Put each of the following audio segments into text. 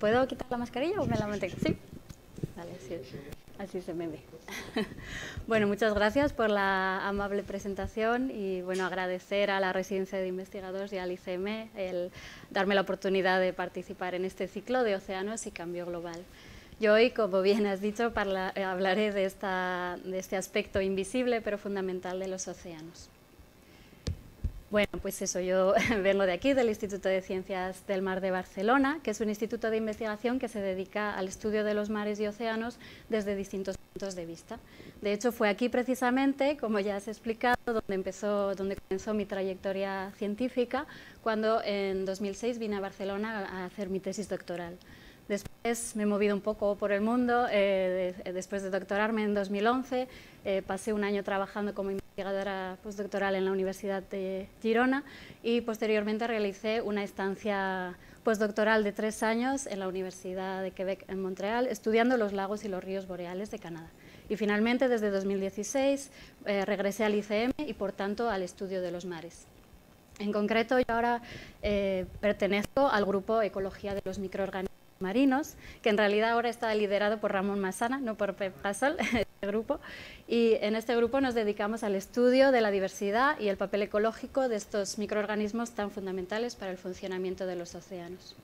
puedo quitar la mascarilla o me la mantengo? Sí. Vale, sí. Así se me ve. bueno, muchas gracias por la amable presentación y bueno, agradecer a la Residencia de Investigadores y al ICM el darme la oportunidad de participar en este ciclo de océanos y cambio global. Yo hoy, como bien has dicho, hablaré de, esta, de este aspecto invisible pero fundamental de los océanos. Bueno, pues eso, yo vengo de aquí, del Instituto de Ciencias del Mar de Barcelona, que es un instituto de investigación que se dedica al estudio de los mares y océanos desde distintos puntos de vista. De hecho, fue aquí precisamente, como ya has explicado, donde, empezó, donde comenzó mi trayectoria científica, cuando en 2006 vine a Barcelona a hacer mi tesis doctoral. Después me he movido un poco por el mundo, eh, después de doctorarme en 2011, eh, pasé un año trabajando como investigadora postdoctoral en la Universidad de Girona y posteriormente realicé una estancia postdoctoral de tres años en la Universidad de Quebec en Montreal, estudiando los lagos y los ríos boreales de Canadá. Y finalmente, desde 2016, eh, regresé al ICM y, por tanto, al estudio de los mares. En concreto, yo ahora pertenezco al grupo Ecología de los Microorganismos marinos, que en realidad ahora está liderado por Ramón Masana, no por Pep Casal, este grupo, y en este grupo nos dedicamos al estudio de la diversidad y el papel ecológico de estos microorganismos tan fundamentales para el funcionamiento de los océanos.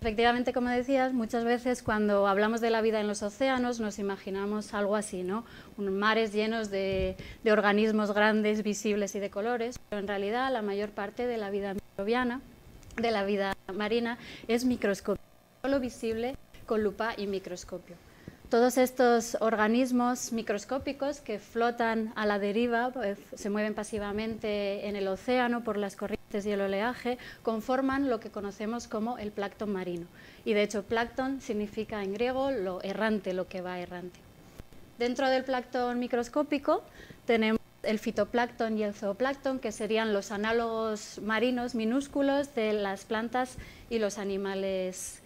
Efectivamente, como decías, muchas veces cuando hablamos de la vida en los océanos nos imaginamos algo así, ¿no? Unos mares llenos de, de organismos grandes, visibles y de colores, pero en realidad la mayor parte de la vida microbiana, de la vida marina, es microscópica solo visible con lupa y microscopio. Todos estos organismos microscópicos que flotan a la deriva, pues, se mueven pasivamente en el océano por las corrientes y el oleaje, conforman lo que conocemos como el plancton marino. Y de hecho, plancton significa en griego lo errante, lo que va errante. Dentro del plancton microscópico tenemos el fitoplancton y el zooplancton, que serían los análogos marinos minúsculos de las plantas y los animales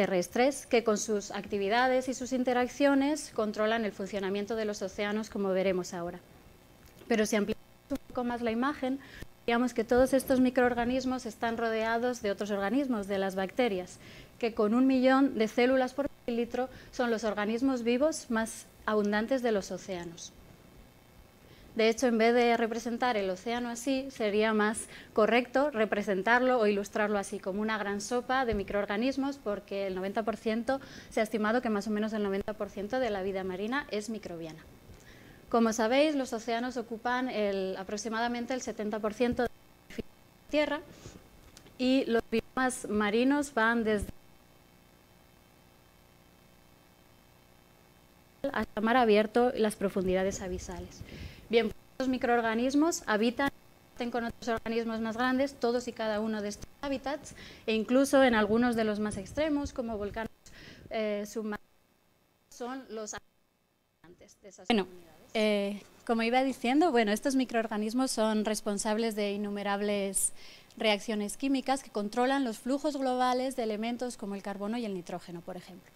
terrestres que con sus actividades y sus interacciones controlan el funcionamiento de los océanos, como veremos ahora. Pero si ampliamos un poco más la imagen, digamos que todos estos microorganismos están rodeados de otros organismos, de las bacterias, que con un millón de células por mililitro son los organismos vivos más abundantes de los océanos. De hecho, en vez de representar el océano así, sería más correcto representarlo o ilustrarlo así, como una gran sopa de microorganismos, porque el 90% se ha estimado que más o menos el 90% de la vida marina es microbiana. Como sabéis, los océanos ocupan aproximadamente el 70% de la Tierra y los biomas marinos van desde hasta mar abierto y las profundidades abisales. Bien, los microorganismos habitan con otros organismos más grandes, todos y cada uno de estos hábitats, e incluso en algunos de los más extremos, como volcanes eh, submarinos, son los habitantes de esas bueno, eh, como iba diciendo, bueno, estos microorganismos son responsables de innumerables reacciones químicas que controlan los flujos globales de elementos como el carbono y el nitrógeno, por ejemplo.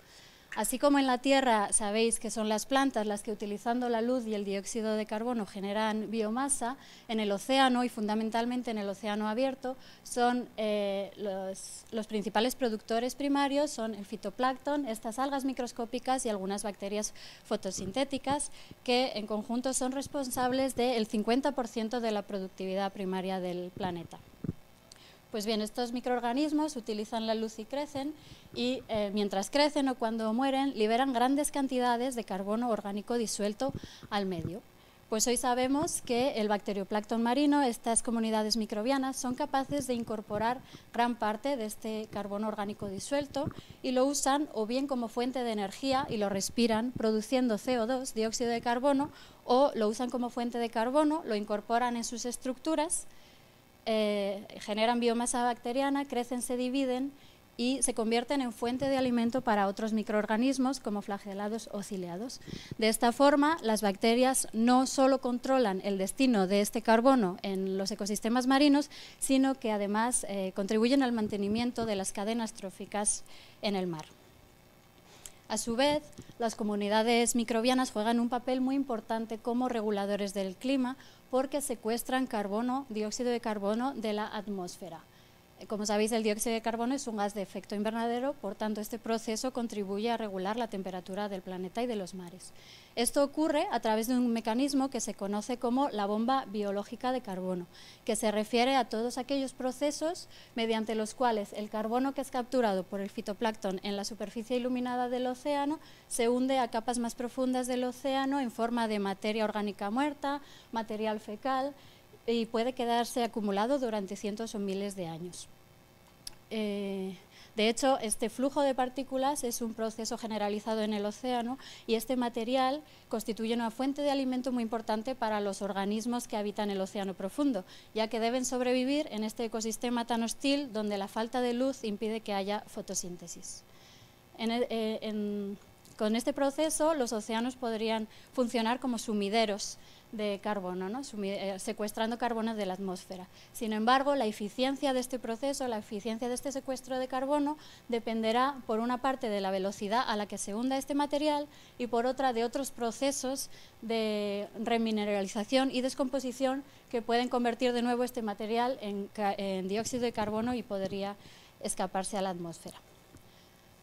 Así como en la Tierra sabéis que son las plantas las que utilizando la luz y el dióxido de carbono generan biomasa, en el océano y fundamentalmente en el océano abierto son eh, los, principales productores primarios son el fitoplancton, estas algas microscópicas y algunas bacterias fotosintéticas que en conjunto son responsables del 50% de la productividad primaria del planeta. Pues bien, estos microorganismos utilizan la luz y crecen y eh, mientras crecen o cuando mueren liberan grandes cantidades de carbono orgánico disuelto al medio. Pues hoy sabemos que el bacterioplancton marino, estas comunidades microbianas, son capaces de incorporar gran parte de este carbono orgánico disuelto y lo usan o bien como fuente de energía y lo respiran produciendo CO2, dióxido de carbono, o lo usan como fuente de carbono, lo incorporan en sus estructuras eh, generan biomasa bacteriana, crecen, se dividen y se convierten en fuente de alimento para otros microorganismos como flagelados o ciliados. De esta forma, las bacterias no solo controlan el destino de este carbono en los ecosistemas marinos, sino que además eh, contribuyen al mantenimiento de las cadenas tróficas en el mar. A su vez, las comunidades microbianas juegan un papel muy importante como reguladores del clima porque secuestran carbono, dióxido de carbono de la atmósfera. Como sabéis, el dióxido de carbono es un gas de efecto invernadero, por tanto, este proceso contribuye a regular la temperatura del planeta y de los mares. Esto ocurre a través de un mecanismo que se conoce como la bomba biológica de carbono, que se refiere a todos aquellos procesos mediante los cuales el carbono que es capturado por el fitoplancton en la superficie iluminada del océano se hunde a capas más profundas del océano en forma de materia orgánica muerta, material fecal, y puede quedarse acumulado durante cientos o miles de años. Eh, de hecho, este flujo de partículas es un proceso generalizado en el océano y este material constituye una fuente de alimento muy importante para los organismos que habitan el océano profundo, ya que deben sobrevivir en este ecosistema tan hostil donde la falta de luz impide que haya fotosíntesis. Eh, con este proceso, los océanos podrían funcionar como sumideros de carbono, ¿no? Eh, secuestrando carbono de la atmósfera. Sin embargo, la eficiencia de este proceso, la eficiencia de este secuestro de carbono, dependerá, por una parte, de la velocidad a la que se hunda este material y, por otra, de otros procesos de remineralización y descomposición que pueden convertir de nuevo este material en, en dióxido de carbono y podría escaparse a la atmósfera.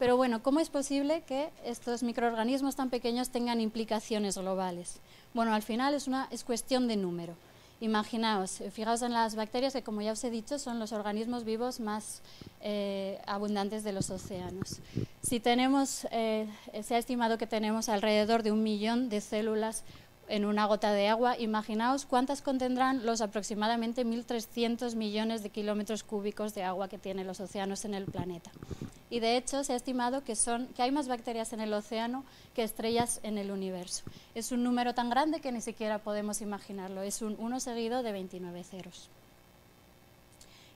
Pero bueno, ¿cómo es posible que estos microorganismos tan pequeños tengan implicaciones globales? Bueno, al final es, una, es cuestión de número. Imaginaos, eh, fijaos en las bacterias que, como ya os he dicho, son los organismos vivos más eh, abundantes de los océanos. Eh, se ha estimado que tenemos alrededor de un millón de células en una gota de agua, imaginaos cuántas contendrán los aproximadamente 1.300 millones de kilómetros cúbicos de agua que tienen los océanos en el planeta. Y de hecho se ha estimado que, son, que hay más bacterias en el océano que estrellas en el universo. Es un número tan grande que ni siquiera podemos imaginarlo, es un 1 seguido de 29 ceros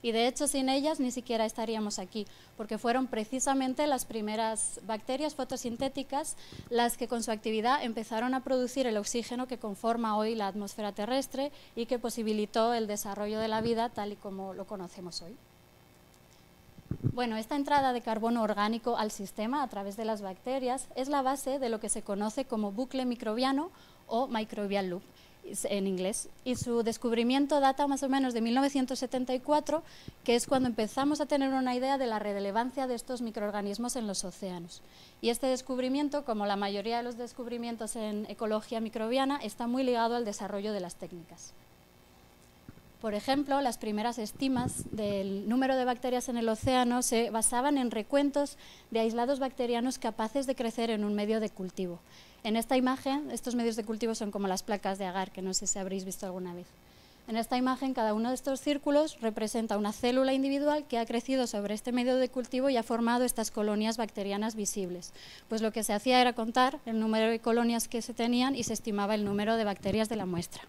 y de hecho sin ellas ni siquiera estaríamos aquí, porque fueron precisamente las primeras bacterias fotosintéticas las que con su actividad empezaron a producir el oxígeno que conforma hoy la atmósfera terrestre y que posibilitó el desarrollo de la vida tal y como lo conocemos hoy. Bueno, esta entrada de carbono orgánico al sistema a través de las bacterias es la base de lo que se conoce como bucle microbiano o microbial loop en inglés, y su descubrimiento data más o menos de 1974, que es cuando empezamos a tener una idea de la relevancia de estos microorganismos en los océanos. Y este descubrimiento, como la mayoría de los descubrimientos en ecología microbiana, está muy ligado al desarrollo de las técnicas. Por ejemplo, las primeras estimas del número de bacterias en el océano se basaban en recuentos de aislados bacterianos capaces de crecer en un medio de cultivo. En esta imagen, estos medios de cultivo son como las placas de agar, que no sé si habréis visto alguna vez. En esta imagen, cada uno de estos círculos representa una célula individual que ha crecido sobre este medio de cultivo y ha formado estas colonias bacterianas visibles. Pues lo que se hacía era contar el número de colonias que se tenían y se estimaba el número de bacterias de la muestra.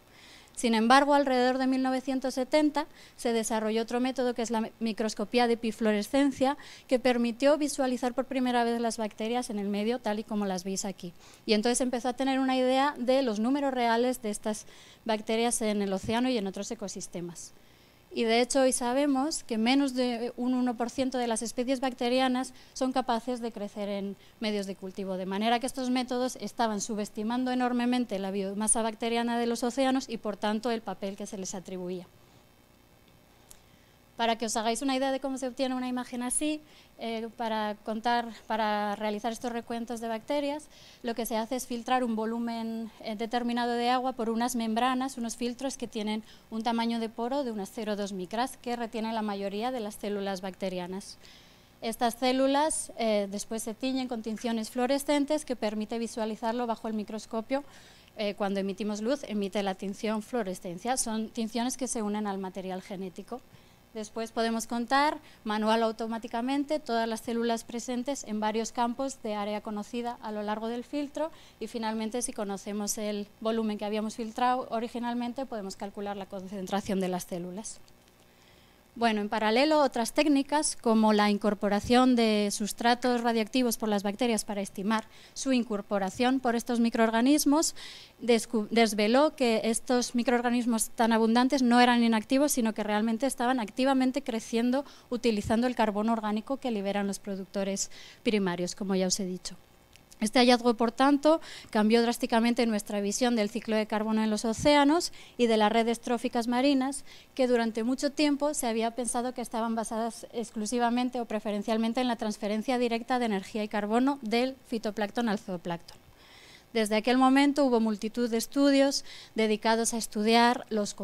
Sin embargo, alrededor de 1970 se desarrolló otro método que es la microscopía de epifluorescencia, que permitió visualizar por primera vez las bacterias en el medio tal y como las veis aquí. Y entonces empezó a tener una idea de los números reales de estas bacterias en el océano y en otros ecosistemas. Y de hecho hoy sabemos que menos de un 1% de las especies bacterianas son capaces de crecer en medios de cultivo, de manera que estos métodos estaban subestimando enormemente la biomasa bacteriana de los océanos y por tanto el papel que se les atribuía. Para que os hagáis una idea de cómo se obtiene una imagen así, eh, para contar, para realizar estos recuentos de bacterias, lo que se hace es filtrar un volumen eh, determinado de agua por unas membranas, unos filtros que tienen un tamaño de poro de unas 0,2 micras, que retienen la mayoría de las células bacterianas. Estas células eh, después se tiñen con tinciones fluorescentes que permite visualizarlo bajo el microscopio. cuando emitimos luz, emite la tinción fluorescencia. Son tinciones que se unen al material genético. Después podemos contar manual o automáticamente todas las células presentes en varios campos de área conocida a lo largo del filtro y finalmente si conocemos el volumen que habíamos filtrado originalmente podemos calcular la concentración de las células. Bueno, en paralelo, otras técnicas como la incorporación de sustratos radiactivos por las bacterias para estimar su incorporación por estos microorganismos desveló que estos microorganismos tan abundantes no eran inactivos, sino que realmente estaban activamente creciendo utilizando el carbono orgánico que liberan los productores primarios, como ya os he dicho. Este hallazgo, por tanto, cambió drásticamente nuestra visión del ciclo de carbono en los océanos y de las redes tróficas marinas, que durante mucho tiempo se había pensado que estaban basadas exclusivamente o preferencialmente en la transferencia directa de energía y carbono del fitoplancton al zooplancton. Desde aquel momento hubo multitud de estudios dedicados a estudiar los,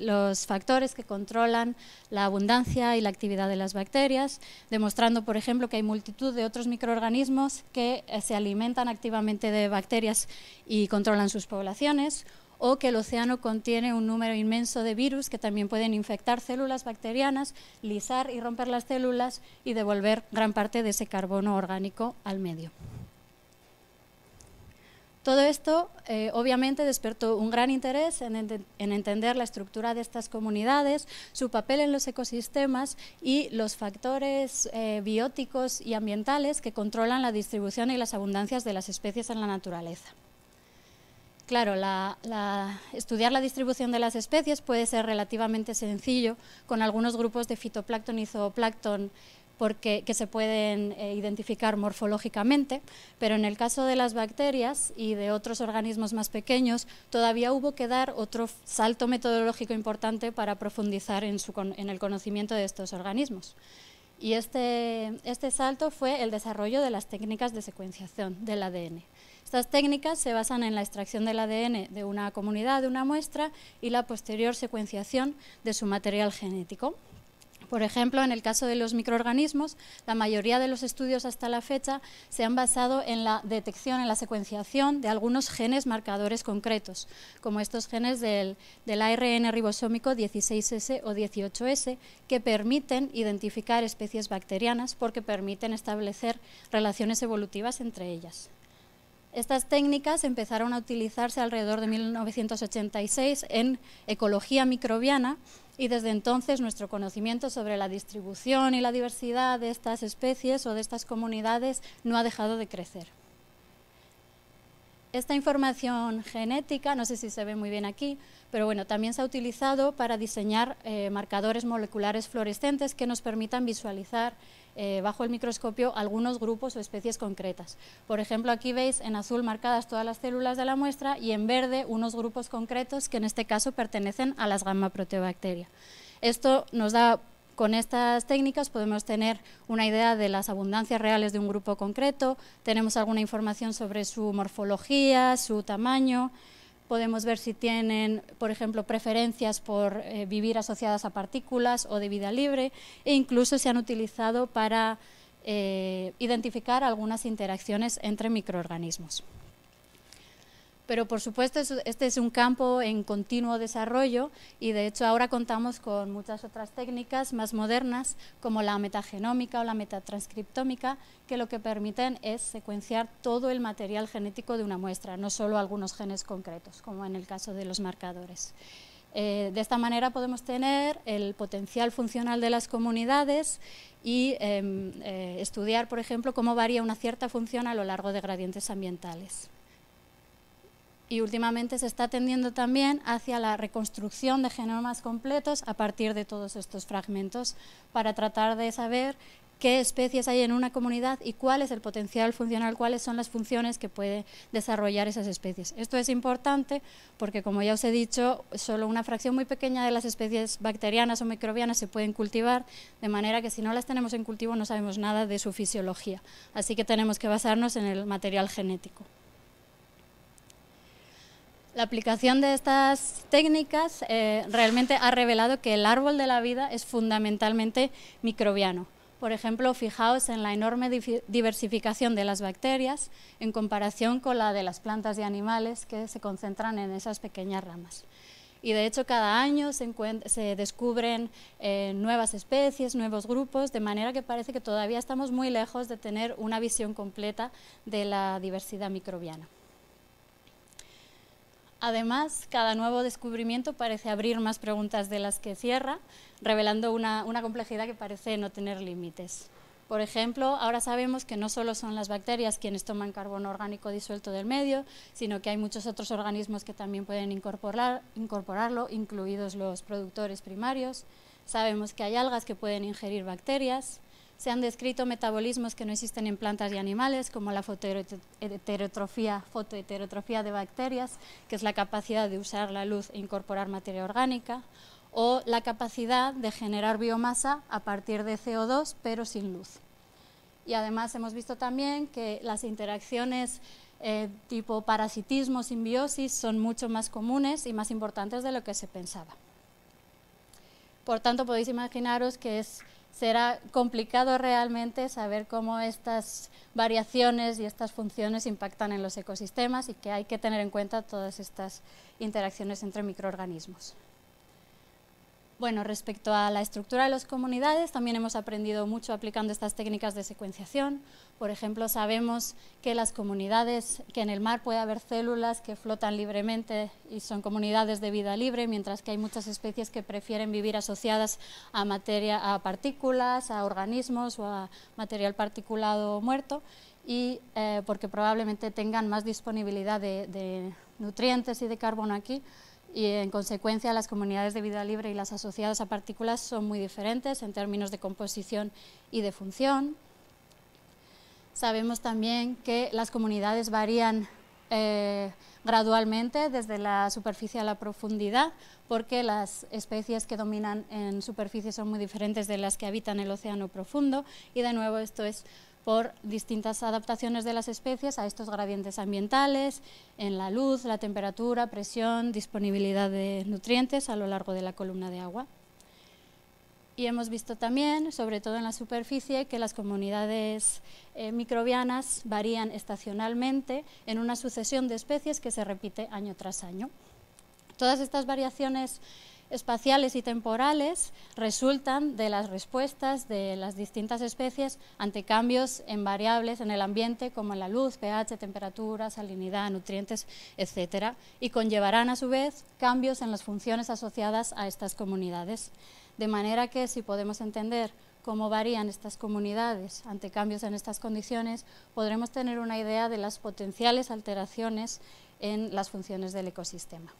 los, factores que controlan la abundancia y la actividad de las bacterias, demostrando, por ejemplo, que hay multitud de otros microorganismos que eh, se alimentan activamente de bacterias y controlan sus poblaciones, o que el océano contiene un número inmenso de virus que también pueden infectar células bacterianas, lisar y romper las células y devolver gran parte de ese carbono orgánico al medio. Todo esto eh, obviamente despertó un gran interés en, entender la estructura de estas comunidades, su papel en los ecosistemas y los factores eh, bióticos y ambientales que controlan la distribución y las abundancias de las especies en la naturaleza. Claro, estudiar la distribución de las especies puede ser relativamente sencillo con algunos grupos de fitoplancton y zooplancton porque, que se pueden eh, identificar morfológicamente, pero en el caso de las bacterias y de otros organismos más pequeños, todavía hubo que dar otro salto metodológico importante para profundizar en, en el conocimiento de estos organismos. Y este, este salto fue el desarrollo de las técnicas de secuenciación del ADN. Estas técnicas se basan en la extracción del ADN de una comunidad, de una muestra, y la posterior secuenciación de su material genético. Por ejemplo, en el caso de los microorganismos, la mayoría de los estudios hasta la fecha se han basado en la detección, en la secuenciación de algunos genes marcadores concretos, como estos genes del, ARN ribosómico 16S o 18S, que permiten identificar especies bacterianas porque permiten establecer relaciones evolutivas entre ellas. Estas técnicas empezaron a utilizarse alrededor de 1986 en ecología microbiana y desde entonces nuestro conocimiento sobre la distribución y la diversidad de estas especies o de estas comunidades no ha dejado de crecer. Esta información genética, no sé si se ve muy bien aquí, pero bueno, también se ha utilizado para diseñar eh, marcadores moleculares fluorescentes que nos permitan visualizar eh, bajo el microscopio algunos grupos o especies concretas. Por ejemplo, aquí veis en azul marcadas todas las células de la muestra y en verde unos grupos concretos que en este caso pertenecen a las gamma proteobacteria. Esto nos da con estas técnicas podemos tener una idea de las abundancias reales de un grupo concreto, tenemos alguna información sobre su morfología, su tamaño, podemos ver si tienen, por ejemplo, preferencias por eh, vivir asociadas a partículas o de vida libre e incluso se han utilizado para eh, identificar algunas interacciones entre microorganismos. Pero por supuesto este es un campo en continuo desarrollo y de hecho ahora contamos con muchas otras técnicas más modernas como la metagenómica o la metatranscriptómica que lo que permiten es secuenciar todo el material genético de una muestra, no solo algunos genes concretos, como en el caso de los marcadores. Eh, de esta manera podemos tener el potencial funcional de las comunidades y em, eh, estudiar, por ejemplo, cómo varía una cierta función a lo largo de gradientes ambientales y últimamente se está tendiendo también hacia la reconstrucción de genomas completos a partir de todos estos fragmentos para tratar de saber qué especies hay en una comunidad y cuál es el potencial funcional, cuáles son las funciones que puede desarrollar esas especies. Esto es importante porque, como ya os he dicho, solo una fracción muy pequeña de las especies bacterianas o microbianas se pueden cultivar, de manera que si no las tenemos en cultivo no sabemos nada de su fisiología. Así que tenemos que basarnos en el material genético. La aplicación de estas técnicas eh, realmente ha revelado que el árbol de la vida es fundamentalmente microbiano. Por ejemplo, fijaos en la enorme diversificación de las bacterias en comparación con la de las plantas y animales que se concentran en esas pequeñas ramas. Y de hecho cada año se, descubren eh, nuevas especies, nuevos grupos, de manera que parece que todavía estamos muy lejos de tener una visión completa de la diversidad microbiana. Además, cada nuevo descubrimiento parece abrir más preguntas de las que cierra, revelando una, complejidad que parece no tener límites. Por ejemplo, ahora sabemos que no solo son las bacterias quienes toman carbono orgánico disuelto del medio, sino que hay muchos otros organismos que también pueden incorporarlo, incluidos los productores primarios. Sabemos que hay algas que pueden ingerir bacterias, se han descrito metabolismos que no existen en plantas y animales, como la fotoheterotrofía, fotoheterotrofía de bacterias, que es la capacidad de usar la luz e incorporar materia orgánica, o la capacidad de generar biomasa a partir de CO2, pero sin luz. Y además hemos visto también que las interacciones eh, tipo parasitismo, simbiosis, son mucho más comunes y más importantes de lo que se pensaba. Por tanto, podéis imaginaros que será complicado realmente saber cómo estas variaciones y estas funciones impactan en los ecosistemas y que hay que tener en cuenta todas estas interacciones entre microorganismos. Bueno, respecto a la estructura de las comunidades, también hemos aprendido mucho aplicando estas técnicas de secuenciación. Por ejemplo, sabemos que las comunidades, que en el mar puede haber células que flotan libremente y son comunidades de vida libre, mientras que hay muchas especies que prefieren vivir asociadas a materia, a partículas, a organismos o a material particulado muerto, y eh, porque probablemente tengan más disponibilidad de nutrientes y de carbono aquí y en consecuencia las comunidades de vida libre y las asociadas a partículas son muy diferentes en términos de composición y de función. Sabemos también que las comunidades varían eh, gradualmente desde la superficie a la profundidad porque las especies que dominan en superficie son muy diferentes de las que habitan el océano profundo y de nuevo esto es por distintas adaptaciones de las especies a estos gradientes ambientales, en la luz, la temperatura, presión, disponibilidad de nutrientes a lo largo de la columna de agua. Y hemos visto también, sobre todo en la superficie, que las comunidades eh, microbianas varían estacionalmente en una sucesión de especies que se repite año tras año. Todas estas variaciones espaciales y temporales resultan de las respuestas de las distintas especies ante cambios en variables en el ambiente como en la luz, pH, temperatura, salinidad, nutrientes, etc. y conllevarán a su vez cambios en las funciones asociadas a estas comunidades. De manera que si podemos entender cómo varían estas comunidades ante cambios en estas condiciones, podremos tener una idea de las potenciales alteraciones en las funciones del ecosistema.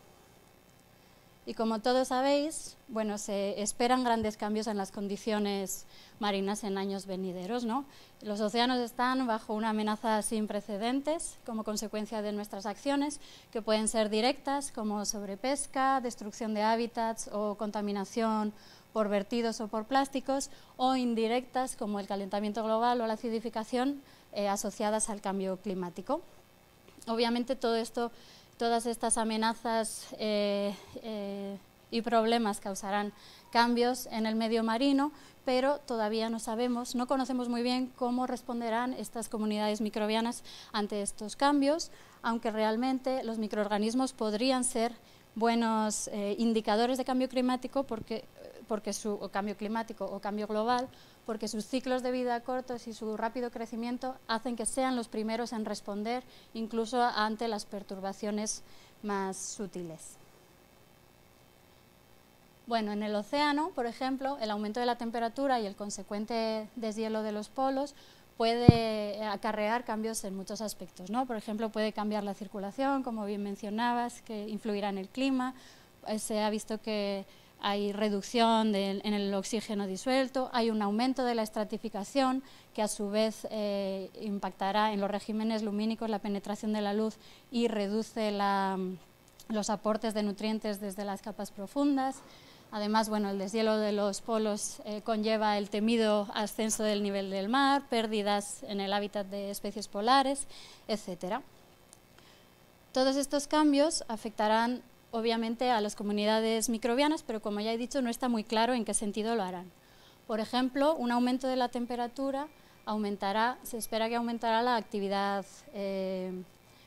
Y como todos sabéis, bueno, se esperan grandes cambios en las condiciones marinas en años venideros. ¿no? Los océanos están bajo una amenaza sin precedentes como consecuencia de nuestras acciones, que pueden ser directas, como sobrepesca, destrucción de hábitats o contaminación por vertidos o por plásticos, o indirectas, como el calentamiento global o la acidificación eh, asociadas al cambio climático. Obviamente todo esto todas estas amenazas eh, eh, y problemas causarán cambios en el medio marino, pero todavía no sabemos, no conocemos muy bien cómo responderán estas comunidades microbianas ante estos cambios, aunque realmente los microorganismos podrían ser buenos eh, indicadores de cambio climático porque, porque su cambio climático o cambio global porque sus ciclos de vida cortos y su rápido crecimiento hacen que sean los primeros en responder incluso ante las perturbaciones más sutiles. Bueno, en el océano, por ejemplo, el aumento de la temperatura y el consecuente deshielo de los polos puede acarrear cambios en muchos aspectos. ¿no? Por ejemplo, puede cambiar la circulación, como bien mencionabas, que influirá en el clima. Eh, se ha visto que hay reducción en el oxígeno disuelto, hay un aumento de la estratificación que a su vez eh, impactará en los regímenes lumínicos, la penetración de la luz y reduce los aportes de nutrientes desde las capas profundas. Además, bueno, el deshielo de los polos eh, conlleva el temido ascenso del nivel del mar, pérdidas en el hábitat de especies polares, etc. Todos estos cambios afectarán obviamente a las comunidades microbianas, pero como ya he dicho, no está muy claro en qué sentido lo harán. Por ejemplo, un aumento de la temperatura aumentará, se espera que aumentará la actividad eh,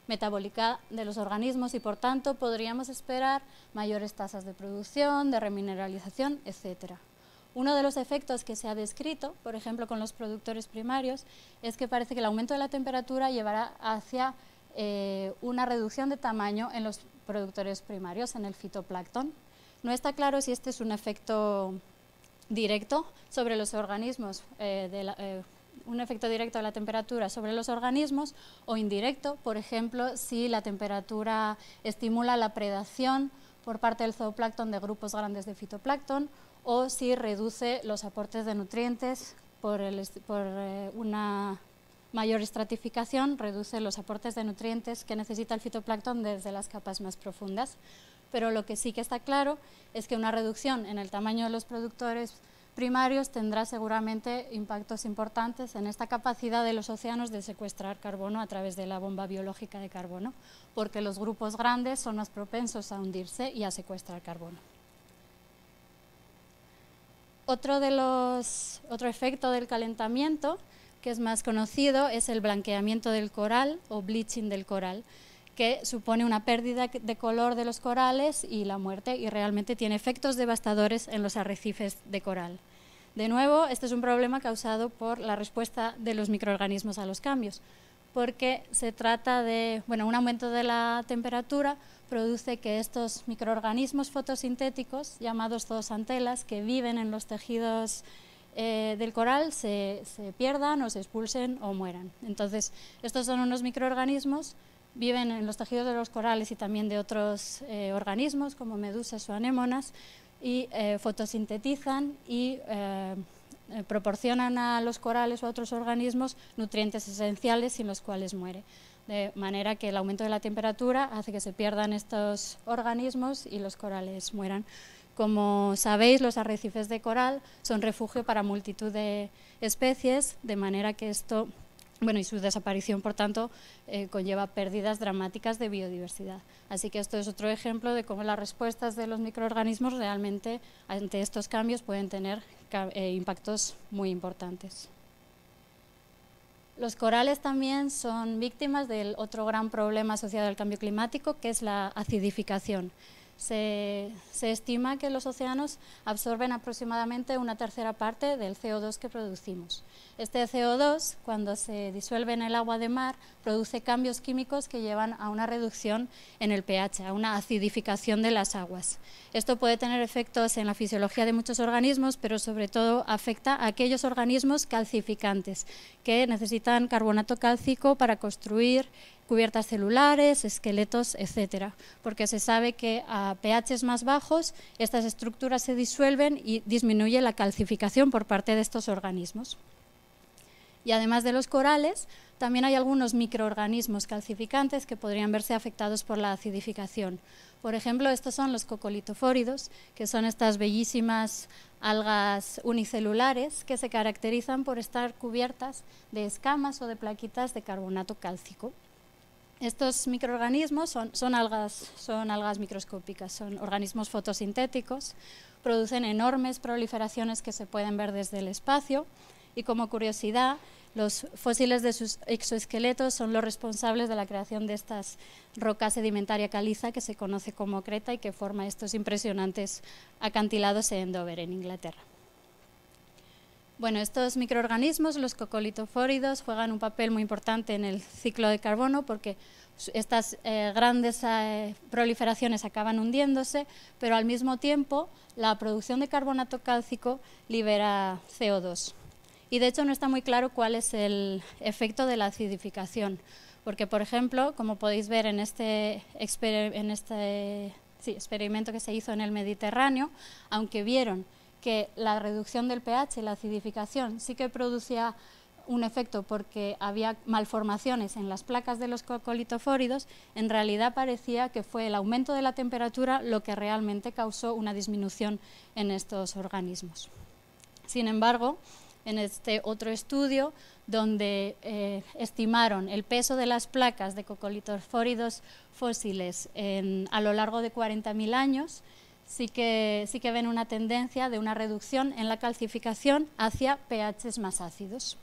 metabólica de los organismos y por tanto podríamos esperar mayores tasas de producción, de remineralización, etc. Uno de los efectos que se ha descrito, por ejemplo, con los productores primarios, es que parece que el aumento de la temperatura llevará hacia eh, una reducción de tamaño en los productores primarios, en el fitoplancton. No está claro si este es un efecto directo sobre los organismos, eh, eh, un efecto directo de la temperatura sobre los organismos o indirecto, por ejemplo, si la temperatura estimula la predación por parte del zooplancton de grupos grandes de fitoplancton o si reduce los aportes de nutrientes por, eh, una mayor estratificación reduce los aportes de nutrientes que necesita el fitoplancton desde las capas más profundas. Pero lo que sí que está claro es que una reducción en el tamaño de los productores primarios tendrá seguramente impactos importantes en esta capacidad de los océanos de secuestrar carbono a través de la bomba biológica de carbono, porque los grupos grandes son más propensos a hundirse y a secuestrar carbono. Otro, de los, otro efecto del calentamiento que es más conocido es el blanqueamiento del coral o bleaching del coral, que supone una pérdida de color de los corales y la muerte y realmente tiene efectos devastadores en los arrecifes de coral. De nuevo, este es un problema causado por la respuesta de los microorganismos a los cambios, porque se trata de, bueno, un aumento de la temperatura produce que estos microorganismos fotosintéticos, llamados zoosantelas, que viven en los tejidos eh, del coral, se, pierdan o se expulsen o mueran. Entonces, estos son unos microorganismos, viven en los tejidos de los corales y también de otros eh, organismos, como medusas o anémonas, y eh, fotosintetizan y proporcionan a los corales o a otros organismos nutrientes esenciales sin los cuales muere de manera que el aumento de la temperatura hace que se pierdan estos organismos y los corales mueran. Como sabéis, los arrecifes de coral son refugio para multitud de especies, de manera que esto, bueno, y su desaparición, por tanto, eh, conlleva pérdidas dramáticas de biodiversidad. Así que esto es otro ejemplo de cómo las respuestas de los microorganismos realmente ante estos cambios pueden tener eh, impactos muy importantes. Los corales también son víctimas del otro gran problema asociado al cambio climático, que es la acidificación. Se, estima que los océanos absorben aproximadamente una tercera parte del CO2 que producimos. Este CO2, cuando se disuelve en el agua de mar, produce cambios químicos que llevan a una reducción en el pH, a una acidificación de las aguas. Esto puede tener efectos en la fisiología de muchos organismos, pero sobre todo afecta a aquellos organismos calcificantes que necesitan carbonato cálcico para construir cubiertas celulares, esqueletos, etcétera, porque se sabe que a pHs más bajos estas estructuras se disuelven y disminuye la calcificación por parte de estos organismos. Y además de los corales, también hay algunos microorganismos calcificantes que podrían verse afectados por la acidificación. Por ejemplo, estos son los cocolitofóridos, que son estas bellísimas algas unicelulares que se caracterizan por estar cubiertas de escamas o de plaquitas de carbonato cálcico. Estos microorganismos son, algas, son algas microscópicas, son organismos fotosintéticos, producen enormes proliferaciones que se pueden ver desde el espacio y como curiosidad, los fósiles de sus exoesqueletos son los responsables de la creación de estas rocas sedimentaria caliza que se conoce como creta y que forma estos impresionantes acantilados en Dover, en Inglaterra. Bueno, estos microorganismos, los cocolitofóridos, juegan un papel muy importante en el ciclo de carbono porque estas eh, grandes eh, proliferaciones acaban hundiéndose, pero al mismo tiempo la producción de carbonato cálcico libera CO2. Y de hecho no está muy claro cuál es el efecto de la acidificación, porque por ejemplo, como podéis ver en este, en este experimento que se hizo en el Mediterráneo, aunque vieron que la reducción del pH, la acidificación, sí que producía un efecto porque había malformaciones en las placas de los cocolitofóridos, en realidad parecía que fue el aumento de la temperatura lo que realmente causó una disminución en estos organismos. Sin embargo, en este otro estudio, donde eh, estimaron el peso de las placas de cocolitofóridos fósiles a lo largo de 40.000 años, sí que, sí que ven una tendencia de una reducción en la calcificación hacia pHs más ácidos.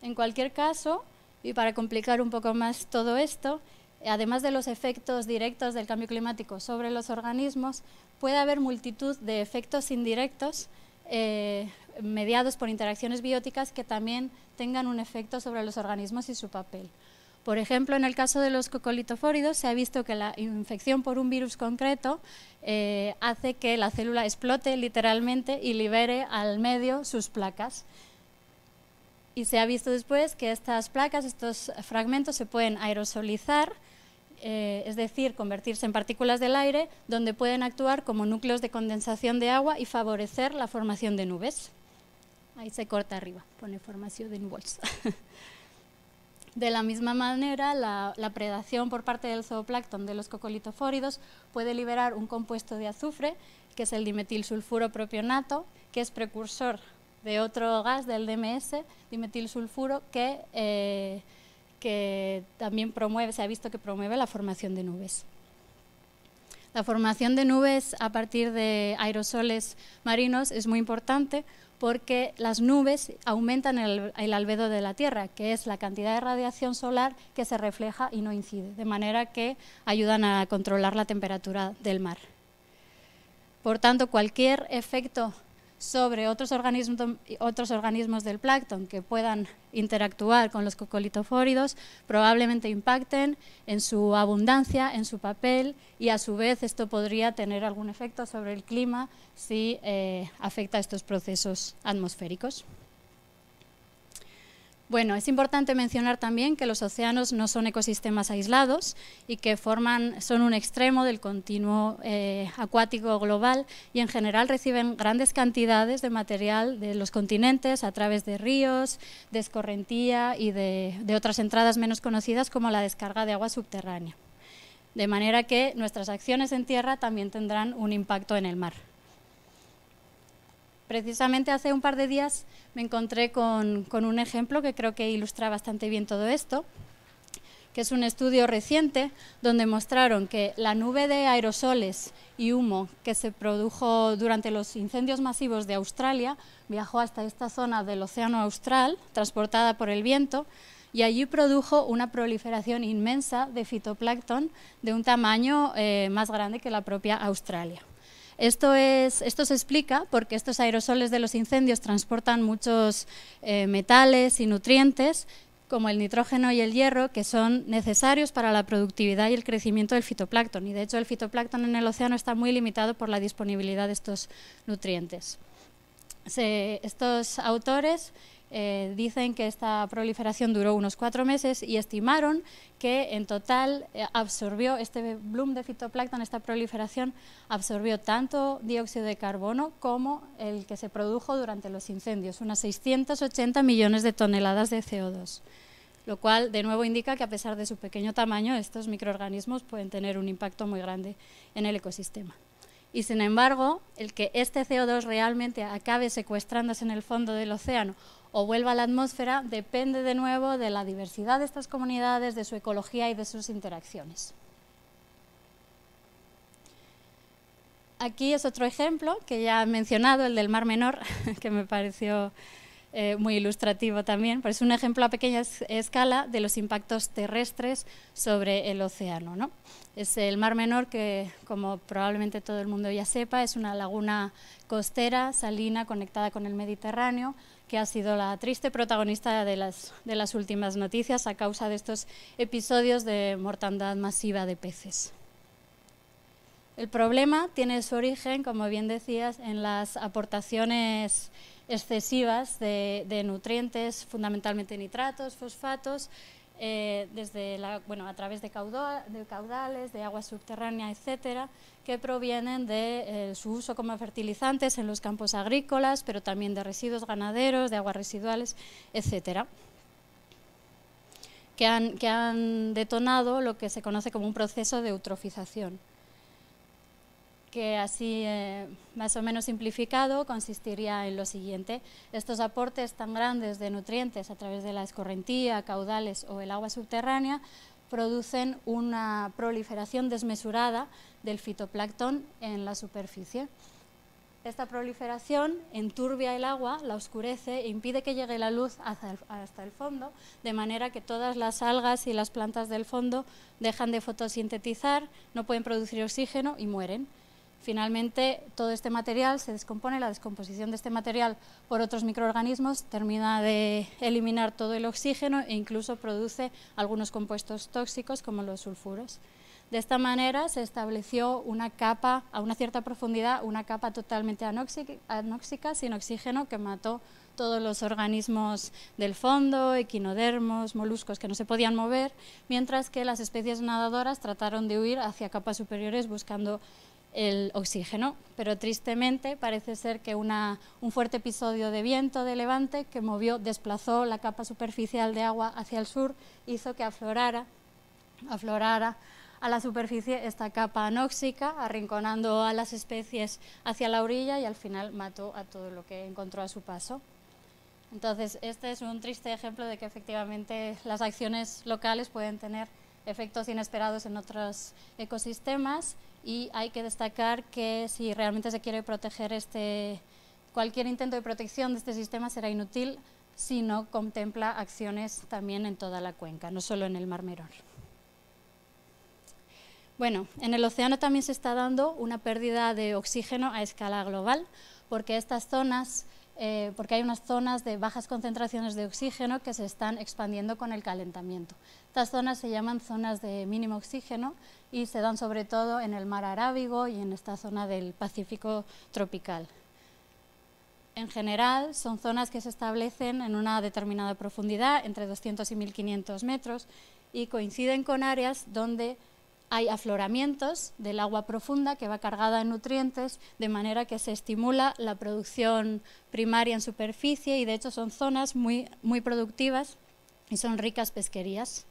En cualquier caso, y para complicar un poco más todo esto, además de los efectos directos del cambio climático sobre los organismos, puede haber multitud de efectos indirectos eh, mediados por interacciones bióticas que también tengan un efecto sobre los organismos y su papel. Por ejemplo, en el caso de los cocolitofóridos se ha visto que la infección por un virus concreto eh, hace que la célula explote literalmente y libere al medio sus placas. Y se ha visto después que estas placas, estos fragmentos se pueden aerosolizar, eh, es decir, convertirse en partículas del aire, donde pueden actuar como núcleos de condensación de agua y favorecer la formación de nubes. ahí se corta arriba, pone formación de núvols. De la misma manera, la, predación por parte del zooplancton de los coccolitofóridos puede liberar un compuesto de azufre, que es el dimetilsulfuro propionato, que es precursor de otro gas del DMS, dimetilsulfuro, que, eh, que también promueve, se ha visto que promueve la formación de nubes. La formación de nubes a partir de aerosoles marinos es muy importante porque las nubes aumentan el, albedo de la Tierra, que es la cantidad de radiación solar que se refleja y no incide, de manera que ayudan a controlar la temperatura del mar. Por tanto, cualquier efecto sobre otros organismos, otros organismos del plancton que puedan interactuar con los cocolitofóridos probablemente impacten en su abundancia, en su papel y a su vez esto podría tener algún efecto sobre el clima si eh, afecta a estos procesos atmosféricos. Bueno, es importante mencionar también que los océanos no son ecosistemas aislados y que forman, son un extremo del continuo eh, acuático global y en general reciben grandes cantidades de material de los continentes a través de ríos, de escorrentía y de, de otras entradas menos conocidas como la descarga de agua subterránea. De manera que nuestras acciones en tierra también tendrán un impacto en el mar. Precisamente hace un par de días me encontré con, un ejemplo que creo que ilustra bastante bien todo esto, que es un estudio reciente donde mostraron que la nube de aerosoles y humo que se produjo durante los incendios masivos de Australia viajó hasta esta zona del Océano Austral, transportada por el viento, y allí produjo una proliferación inmensa de fitoplancton de un tamaño eh, más grande que la propia Australia. Esto, se explica porque estos aerosoles de los incendios transportan muchos eh, metales y nutrientes como el nitrógeno y el hierro, que son necesarios para la productividad y el crecimiento del fitoplancton. Y de hecho el fitoplancton en el océano está muy limitado por la disponibilidad de estos nutrientes. estos autores eh, dicen que esta proliferación duró unos cuatro meses y estimaron que en total eh, absorbió este bloom de fitoplancton, esta proliferación, absorbió tanto dióxido de carbono como el que se produjo durante los incendios, unas 680 millones de toneladas de CO2 lo cual de nuevo indica que a pesar de su pequeño tamaño, estos microorganismos pueden tener un impacto muy grande en el ecosistema. Y sin embargo, el que este CO2 realmente acabe secuestrándose en el fondo del océano o vuelva a la atmósfera depende de nuevo de la diversidad de estas comunidades, de su ecología y de sus interacciones. Aquí es otro ejemplo que ya he mencionado, el del Mar Menor, que me pareció eh, muy ilustrativo también, pero es un ejemplo a pequeña escala de los impactos terrestres sobre el océano. ¿no? Es el Mar Menor que, como probablemente todo el mundo ya sepa, es una laguna costera, salina, conectada con el Mediterráneo, que ha sido la triste protagonista de las, de las últimas noticias a causa de estos episodios de mortandad masiva de peces. El problema tiene su origen, como bien decías, en las aportaciones excesivas de, nutrientes, fundamentalmente nitratos, fosfatos, eh, desde la, bueno, a través de, caudales, de agua subterránea, etcétera, que provienen de eh, su uso como fertilizantes en los campos agrícolas, pero también de residuos ganaderos, de aguas residuales, etcétera, que han, que han detonado lo que se conoce como un proceso de eutrofización que así eh, más o menos simplificado consistiría en lo siguiente. Estos aportes tan grandes de nutrientes a través de la escorrentía, caudales o el agua subterránea producen una proliferación desmesurada del fitoplancton en la superficie. Esta proliferación enturbia el agua, la oscurece e impide que llegue la luz hasta el fondo, de manera que todas las algas y las plantas del fondo dejan de fotosintetizar, no pueden producir oxígeno y mueren. Finalmente, todo este material se descompone, la descomposición de este material por otros microorganismos termina de eliminar todo el oxígeno e incluso produce algunos compuestos tóxicos como los sulfuros. De esta manera se estableció una capa a una cierta profundidad, una capa totalmente anóxica, sin oxígeno, que mató todos los organismos del fondo, equinodermos, moluscos que no se podían mover, mientras que las especies nadadoras trataron de huir hacia capas superiores buscando el oxígeno, pero tristemente parece ser que una, un fuerte episodio de viento de levante que movió, desplazó la capa superficial de agua hacia el sur, hizo que aflorara, aflorara a la superficie esta capa anóxica, arrinconando a las especies hacia la orilla y al final mató a todo lo que encontró a su paso. Entonces, este es un triste ejemplo de que efectivamente las acciones locales pueden tener efectos inesperados en otros ecosistemas y hay que destacar que si realmente se quiere proteger este, cualquier intento de protección de este sistema será inútil si no contempla acciones también en toda la cuenca, no solo en el Mar Menor. Bueno, en el océano también se está dando una pérdida de oxígeno a escala global, porque estas zonas eh, porque hay unas zonas de bajas concentraciones de oxígeno que se están expandiendo con el calentamiento. Estas zonas se llaman zonas de mínimo oxígeno y se dan sobre todo en el mar Arábigo y en esta zona del Pacífico tropical. En general, son zonas que se establecen en una determinada profundidad, entre 200 y 1500 metros, y coinciden con áreas donde hay afloramientos del agua profunda que va cargada en nutrientes, de manera que se estimula la producción primaria en superficie y de hecho son zonas muy, muy productivas y son ricas pesquerías.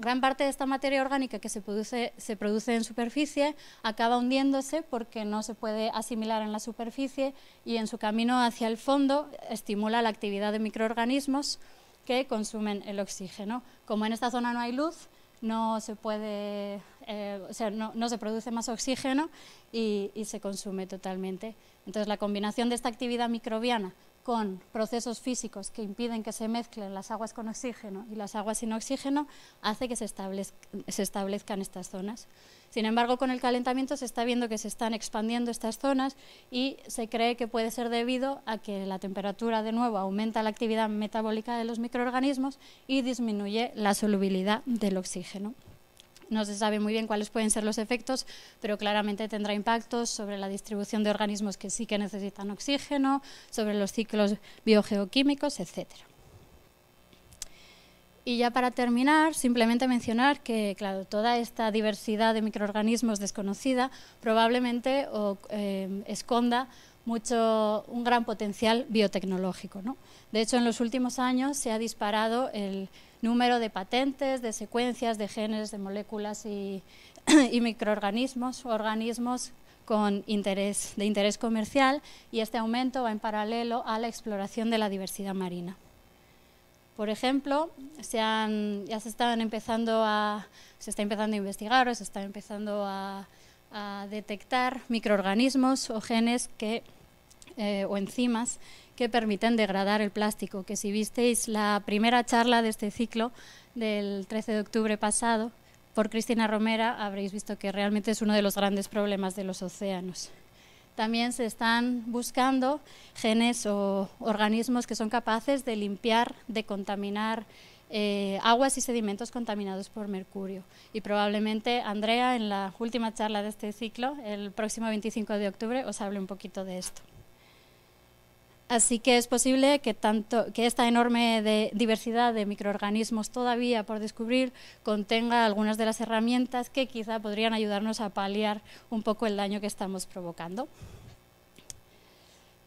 Gran parte de esta materia orgánica que se produce, se produce en superficie acaba hundiéndose porque no se puede asimilar en la superficie y en su camino hacia el fondo estimula la actividad de microorganismos que consumen el oxígeno. Como en esta zona no hay luz, no se puede, eh, o sea, no, se produce más oxígeno y, y, se consume totalmente. Entonces, la combinación de esta actividad microbiana con procesos físicos que impiden que se mezclen las aguas con oxígeno y las aguas sin oxígeno hace que se, establezcan estas zonas. Sin embargo, con el calentamiento se está viendo que se están expandiendo estas zonas y se cree que puede ser debido a que la temperatura de nuevo aumenta la actividad metabólica de los microorganismos y disminuye la solubilidad del oxígeno. No se sabe muy bien cuáles pueden ser los efectos, pero claramente tendrá impactos sobre la distribución de organismos que sí que necesitan oxígeno, sobre los ciclos biogeoquímicos, etcétera. Y ya para terminar, simplemente mencionar que, claro, toda esta diversidad de microorganismos desconocida probablemente eh, esconda mucho, un gran potencial biotecnológico. De hecho, en los últimos años se ha disparado el número de patentes, de secuencias, de genes, de moléculas y, y microorganismos, organismos con interés, de interés comercial y este aumento va en paralelo a la exploración de la diversidad marina. Por ejemplo, se ya se estaban empezando a, se está empezando a investigar o se está empezando a, detectar microorganismos o genes que, eh, o enzimas que permiten degradar el plástico, que si visteis la primera charla de este ciclo del 13 de octubre pasado por Cristina Romera, habréis visto que realmente es uno de los grandes problemas de los océanos también se están buscando genes o organismos que son capaces de limpiar, de contaminar eh, aguas y sedimentos contaminados por mercurio. Y probablemente Andrea, en la última charla de este ciclo, el próximo 25 de octubre, os hable un poquito de esto. Así que es posible que, tanto, que esta enorme diversidad de microorganismos todavía por descubrir contenga algunas de las herramientas que quizá podrían ayudarnos a paliar un poco el daño que estamos provocando.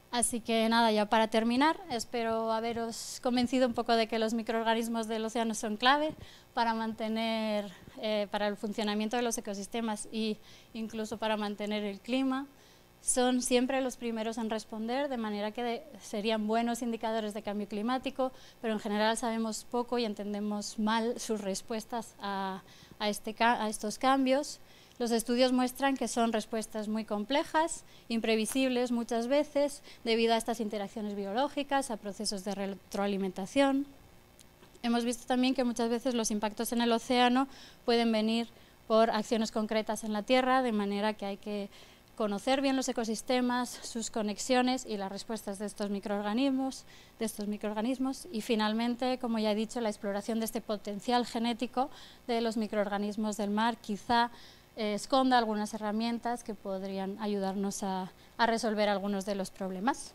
Así que nada, ya para terminar, espero haberos convencido un poco de que los microorganismos del océano son clave para mantener, eh, para el funcionamiento de los ecosistemas e incluso para mantener el clima son siempre los primeros en responder, de manera que serían buenos indicadores de cambio climático, pero en general sabemos poco y entendemos mal sus respuestas a, este, a estos cambios. Los estudios muestran que son respuestas muy complejas, imprevisibles muchas veces, debido a estas interacciones biológicas, a procesos de retroalimentación. Hemos visto también que muchas veces los impactos en el océano pueden venir por acciones concretas en la Tierra, de manera que hay que conocer bien los ecosistemas, sus conexiones y las respuestas de estos microorganismos, de estos microorganismos y finalmente, como ya he dicho, la exploración de este potencial genético de los microorganismos del mar quizá eh, esconda algunas herramientas que podrían ayudarnos a, a resolver algunos de los problemas.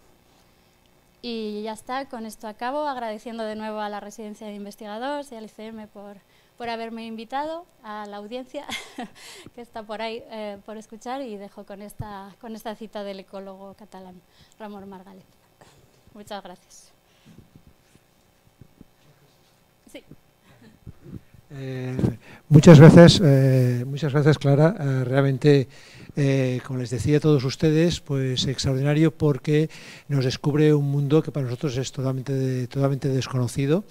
Y ya está, con esto acabo, agradeciendo de nuevo a la Residencia de Investigadores y al ICM por por haberme invitado, a la audiencia que está por ahí eh, por escuchar y dejo con esta, con esta cita del ecólogo catalán Ramón Margalef. Muchas gracias. Eh, muchas gracias, eh, muchas gracias Clara. realmente eh, como les decía a todos ustedes, pues extraordinario porque nos descubre un mundo que para nosotros es totalmente, totalmente desconocido.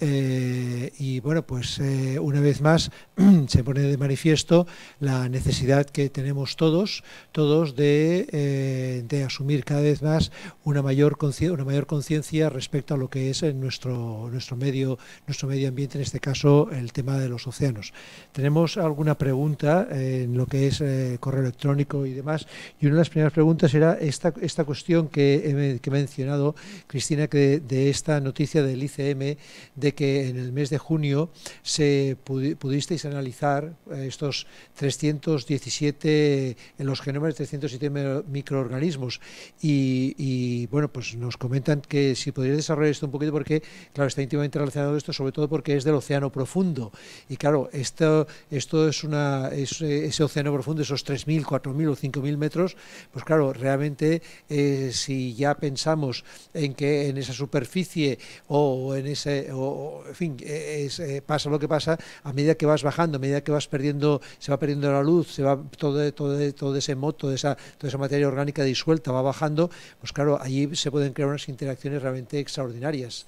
Eh, y bueno, pues eh, una vez más se pone de manifiesto la necesidad que tenemos todos, todos de, de asumir cada vez más una mayor conciencia respecto a lo que es nuestro, nuestro medio, nuestro medio ambiente, en este caso el tema de los océanos. Tenemos alguna pregunta en lo que es correo electrónico y demás. Y una de las primeras preguntas era esta, esta cuestión que he, mencionado, Cristina, que de, esta noticia del ICM, de que en el mes de junio se pudisteis analizar eh, estos 317, en los genomas de 307 microorganismos. Y, bueno, pues nos comentan que si podríais desarrollar esto un poquito, porque, claro, está íntimamente relacionado esto, sobre todo porque es del océano profundo. Y claro, esto, esto es una, ese océano profundo, esos 3.000, 4.000 o 5.000 metros, pues claro, realmente eh, si ya pensamos en que en esa superficie o en ese, o, en fin, eh, pasa lo que pasa, a medida que vas bajando, a medida que vas perdiendo, se va perdiendo la luz, se va todo, todo, todo ese moto, esa, toda esa materia orgánica disuelta va bajando, pues claro, allí se pueden crear unas interacciones realmente extraordinarias.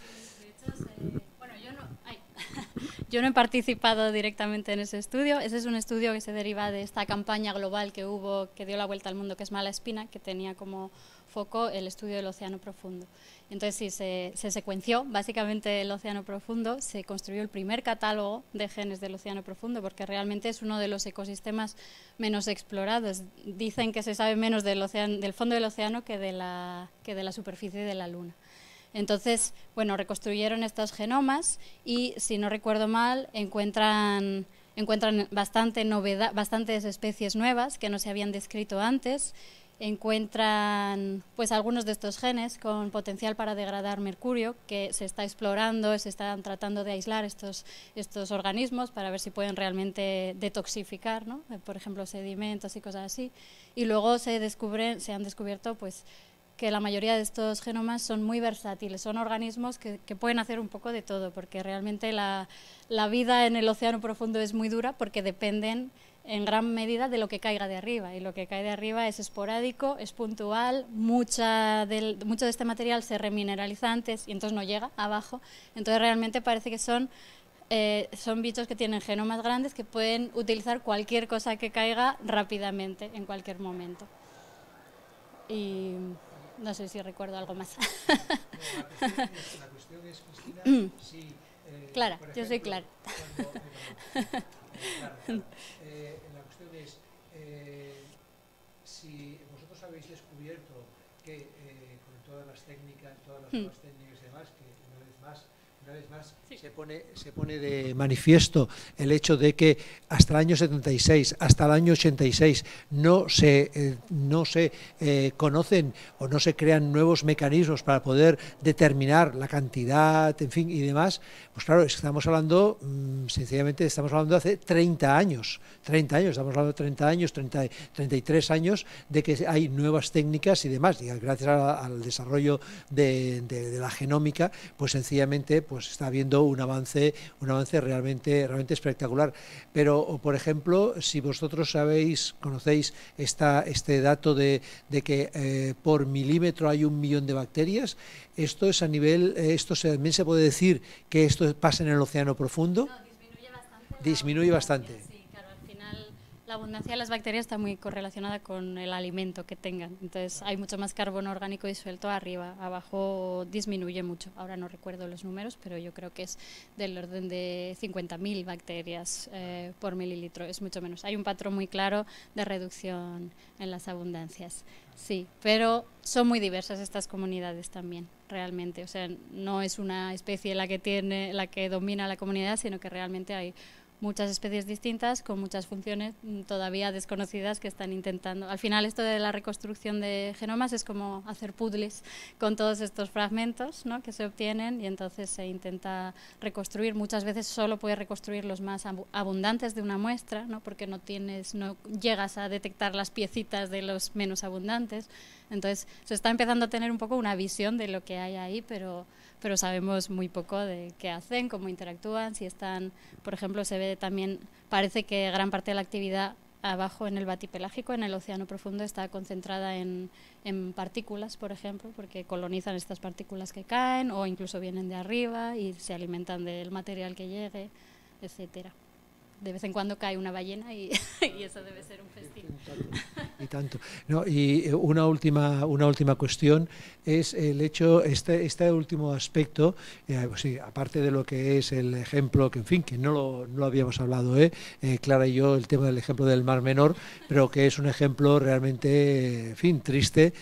Yo no he participado directamente en ese estudio. Ese es un estudio que se deriva de esta campaña global que hubo, que dio la vuelta al mundo, que es Mala Espina, que tenía como foco el estudio del océano profundo. Entonces, sí, se, se, secuenció básicamente el océano profundo, se construyó el primer catálogo de genes del océano profundo, porque realmente es uno de los ecosistemas menos explorados. Dicen que se sabe menos del fondo del océano que de, la, que de la superficie de la Luna. Entonces, bueno, reconstruyeron estos genomas y, si no recuerdo mal, encuentran, encuentran bastante novedad, bastantes especies nuevas que no se habían descrito antes. Encuentran pues algunos de estos genes con potencial para degradar mercurio que se está explorando, se están tratando de aislar estos, estos organismos para ver si pueden realmente detoxificar, ¿no? por ejemplo, sedimentos y cosas así. Y luego se descubren, se han descubierto pues que la mayoría de estos genomas son muy versátiles, son organismos que, pueden hacer un poco de todo, porque realmente la, vida en el océano profundo es muy dura porque dependen en gran medida de lo que caiga de arriba, y lo que cae de arriba es esporádico, es puntual, mucha mucho de este material se remineraliza antes y entonces no llega abajo, entonces realmente parece que son eh, son bichos que tienen genomas grandes que pueden utilizar cualquier cosa que caiga rápidamente, en cualquier momento. Y no sé si recuerdo algo más. la, cuestión es, Cristina, si, eh, Clara, yo soy Clara. Eh, la cuestión es, eh, si vosotros habéis descubierto que eh, con todas las técnicas, todas las nuevas técnicas y demás, que una vez más, una vez más se, pone, se pone de manifiesto el hecho de que hasta el año 76, hasta el año 86, no se, eh, no se eh, conocen o no se crean nuevos mecanismos para poder determinar la cantidad, en fin, y demás, pues claro, estamos hablando, mm, sencillamente estamos hablando de hace 30 años, 30 años, estamos hablando de 30 años, 30, 33 años de que hay nuevas técnicas y demás, y gracias al desarrollo de, la genómica, pues sencillamente pues está habiendo un avance, un avance realmente, realmente espectacular. Pero, por ejemplo, si vosotros sabéis, conocéis esta, este dato de, de que eh, por milímetro hay un millón de bacterias, esto es a nivel, eh, esto también se puede decir que esto pasa en el océano profundo. disminuye bastante. Disminuye bastante. La abundancia de las bacterias está muy correlacionada con el alimento que tengan. Entonces hay mucho más carbono orgánico disuelto arriba. Abajo disminuye mucho. Ahora no recuerdo los números, pero yo creo que es del orden de 50.000 bacterias eh, por mililitro. Es mucho menos. Hay un patrón muy claro de reducción en las abundancias. Sí, pero son muy diversas estas comunidades también, realmente. O sea, no es una especie la que tiene, la que domina la comunidad, sino que realmente hay muchas especies distintas con muchas funciones mm, todavía desconocidas que están intentando. Al final esto de la reconstrucción de genomas es como hacer puzzles con todos estos fragmentos ¿no? que se obtienen y entonces se intenta reconstruir. Muchas veces solo puedes reconstruir los más abundantes de una muestra, ¿no? porque no tienes, no llegas a detectar las piecitas de los menos abundantes. Entonces se está empezando a tener un poco una visión de lo que hay ahí, pero pero sabemos muy poco de qué hacen, cómo interactúan, si están, por ejemplo, se ve también, parece que gran parte de la actividad abajo en el batipelágico, en el océano profundo, está concentrada en, en partículas, por ejemplo, porque colonizan estas partículas que caen o incluso vienen de arriba y se alimentan del material que llegue, etcétera de vez en cuando cae una ballena y, eso debe ser un festín. Y tanto. No, y eh, una última, una última cuestión es el hecho, este, este último aspecto, eh, pues sí, aparte de lo que es el ejemplo, que en fin, que no lo, no lo habíamos hablado, ¿eh? ¿eh? Clara y yo, el tema del ejemplo del Mar Menor, pero que es un ejemplo realmente, en fin, triste,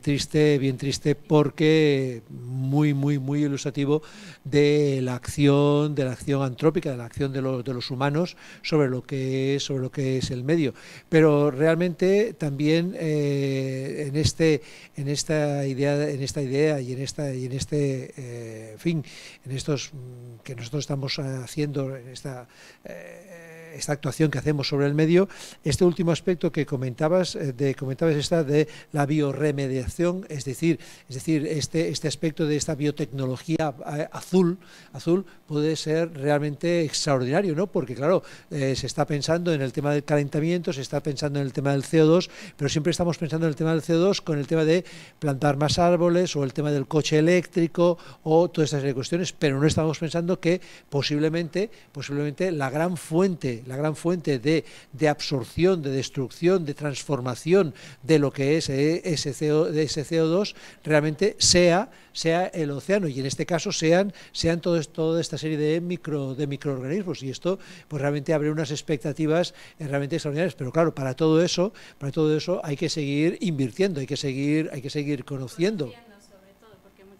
triste, bien triste, porque muy, muy, muy ilustrativo de la acción, de la acción antrópica, de la acción de los, de los humanos sobre lo que es, sobre lo que es el medio. Pero realmente también eh, en este en esta idea en esta idea y en esta y en este eh, fin en estos mm, que nosotros estamos haciendo en esta eh, esta actuación que hacemos sobre el medio, este último aspecto que comentabas, eh, de, comentabas esta de la bioremediación, es decir, es decir, este, este aspecto de esta biotecnología eh, azul, azul puede ser realmente extraordinario, ¿no? Porque claro, eh, se está pensando en el tema del calentamiento, se está pensando en el tema del CO2, pero siempre estamos pensando en el tema del CO2 con el tema de plantar más árboles o el tema del coche eléctrico o todas estas cuestiones, pero no estamos pensando que posiblemente, posiblemente la gran fuente la gran fuente de, absorción, de destrucción, de transformación de lo que es eh, de ese CO2 realmente sea sea el océano. Y en este caso sean, sean todo, toda esta serie de, micro, de microorganismos. Y esto pues realmente abre unas expectativas eh, realmente extraordinarias. Pero claro para todo eso para todo eso hay que seguir invirtiendo hay que seguir hay que seguir conociendo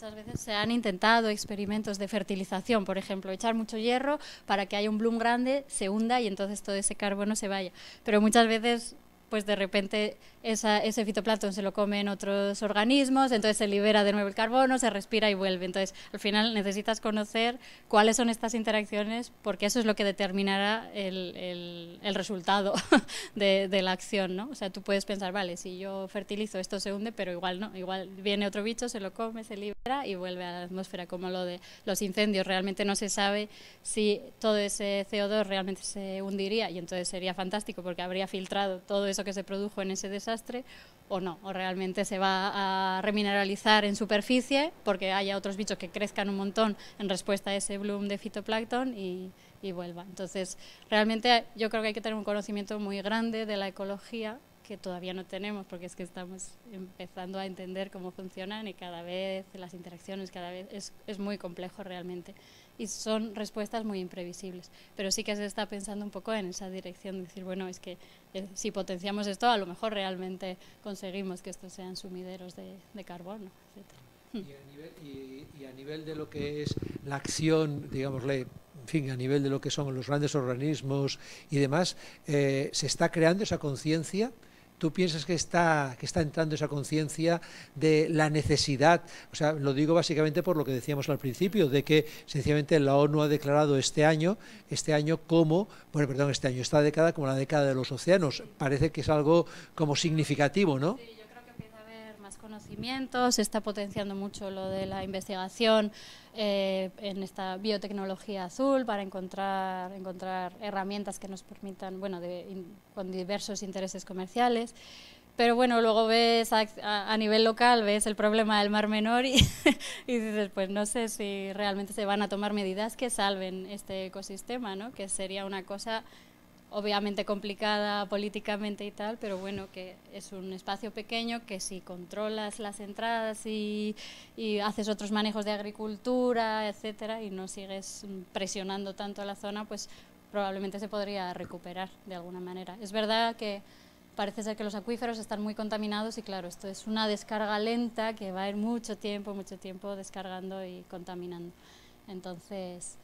Muchas veces se han intentado experimentos de fertilización, por ejemplo, echar mucho hierro para que haya un bloom grande, se hunda y entonces todo ese carbono se vaya. Pero muchas veces pues de repente ese fitoplancton se lo comen otros organismos, entonces se libera de nuevo el carbono, se respira y vuelve. Entonces, al final necesitas conocer cuáles son estas interacciones, porque eso es lo que determinará el, el, resultado de, de, la acción, ¿no? O sea, tú puedes pensar, vale, si yo fertilizo, esto se hunde, pero igual no, igual viene otro bicho, se lo come, se libera y vuelve a la atmósfera, como lo de los incendios. Realmente no se sabe si todo ese CO2 realmente se hundiría y entonces sería fantástico porque habría filtrado todo eso que se produjo en ese desastre o no, o realmente se va a remineralizar en superficie porque haya otros bichos que crezcan un montón en respuesta a ese bloom de fitoplancton y, y vuelva. Entonces, realmente yo creo que hay que tener un conocimiento muy grande de la ecología que todavía no tenemos porque es que estamos empezando a entender cómo funcionan y cada vez las interacciones, cada vez es, es muy complejo realmente y son respuestas muy imprevisibles. Pero sí que se está pensando un poco en esa dirección, de decir, bueno, es que si potenciamos esto, a lo mejor realmente conseguimos que estos sean sumideros de, carbono, Y a, nivel, y, a nivel de lo que es la acción, digámosle, en fin, a nivel de lo que son los grandes organismos y demás, eh, ¿se está creando esa conciencia? ¿Tú piensas que está, que está entrando esa conciencia de la necesidad? O sea, lo digo básicamente por lo que decíamos al principio, de que sencillamente la ONU ha declarado este año, este año como, bueno, perdón, este año, esta década como la década de los océanos. Parece que es algo como significativo, ¿no? Conocimientos, se está potenciando mucho lo de la investigación eh, en esta biotecnología azul para encontrar, encontrar herramientas que nos permitan, bueno, con diversos intereses comerciales. Pero bueno, luego ves a, nivel local, ves el problema del Mar Menor y, y, dices, pues no sé si realmente se van a tomar medidas que salven este ecosistema, ¿no? que sería una cosa obviamente complicada políticamente y tal, pero bueno, que es un espacio pequeño que si controlas las entradas y, haces otros manejos de agricultura, etcétera, y no sigues presionando tanto la zona, pues probablemente se podría recuperar de alguna manera. Es verdad que parece ser que los acuíferos están muy contaminados y claro, esto es una descarga lenta que va a ir mucho tiempo, mucho tiempo descargando y contaminando. Entonces,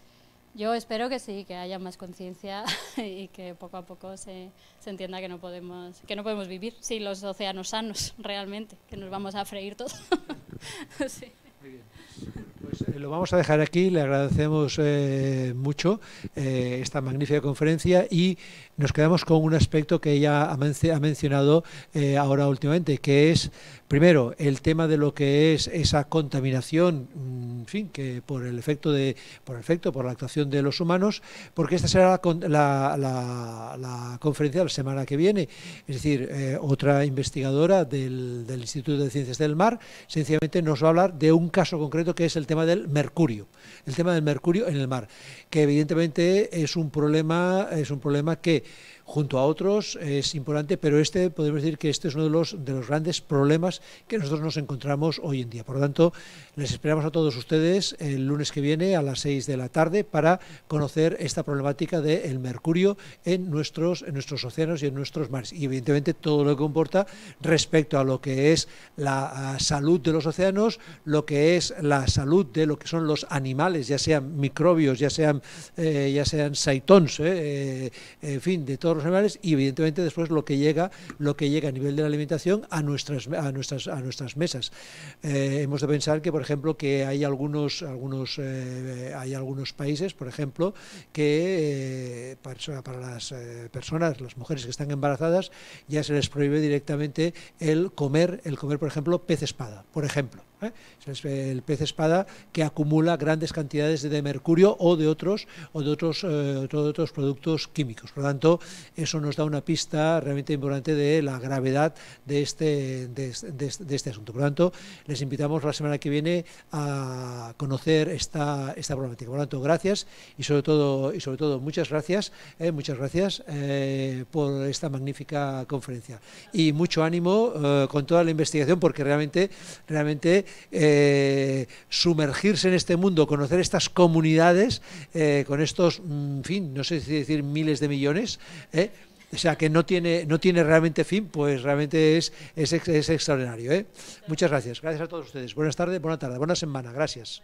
Yo espero que sí, que haya más conciencia y que poco a poco se, se, entienda que no podemos que no podemos vivir sin los océanos sanos realmente, que nos vamos a freír todo. sí. Muy bien. Pues eh, lo vamos a dejar aquí, le agradecemos eh, mucho eh, esta magnífica conferencia y nos quedamos con un aspecto que ella ha, mencionado ahora últimamente, que es Primero, el tema de lo que es esa contaminación, mm, en fin, que por el efecto de, por el efecto, por la actuación de los humanos, porque esta será la, la, la, conferencia la semana que viene. Es decir, otra investigadora del, del, Instituto de Ciencias del Mar, sencillamente nos va a hablar de un caso concreto que es el tema del mercurio, el tema del mercurio en el mar, que evidentemente es un problema, es un problema que junto a otros es importante, pero este podemos decir que este es uno de los, de los grandes problemas que nosotros nos encontramos hoy en día. Por lo tanto, les esperamos a todos ustedes el lunes que viene a las 6 de la tarde para conocer esta problemática del mercurio en nuestros, en nuestros océanos y en nuestros mares. Y evidentemente todo lo que comporta respecto a lo que es la salud de los océanos, lo que es la salud de lo que son los animales, ya sean microbios, ya sean, eh, ya sean saitons, eh, eh, en fin, de todos los animales y evidentemente después lo que llega, lo que llega a nivel de la alimentación a nuestras, a nuestras, a nuestras mesas. Eh, hemos de pensar que, por ejemplo, que hay algunos, algunos, eh, hay algunos países, por ejemplo, que eh, para, para, las personas, las mujeres que están embarazadas, ya se les prohíbe directamente el comer, el comer, por ejemplo, pez espada, por ejemplo. ¿Eh? Es el pez espada que acumula grandes cantidades de mercurio o de otros o de otros, eh, otros productos químicos. Por lo tanto, eso nos da una pista realmente importante de la gravedad de este, de, este asunto. Por lo tanto, les invitamos la semana que viene a conocer esta, esta problemática. Por lo tanto, gracias y sobre todo, y sobre todo muchas gracias, eh, muchas gracias por esta magnífica conferencia. Y mucho ánimo con toda la investigación porque realmente, realmente eh, sumergirse en este mundo, conocer estas comunidades eh, con estos, mm, en fin, no sé si decir miles de millones, eh, o sea que no tiene, no tiene realmente fin, pues realmente es, es, extraordinario. Muchas gracias. Gracias a todos ustedes. Buenas tardes, buena tarde, buena semana. Gracias.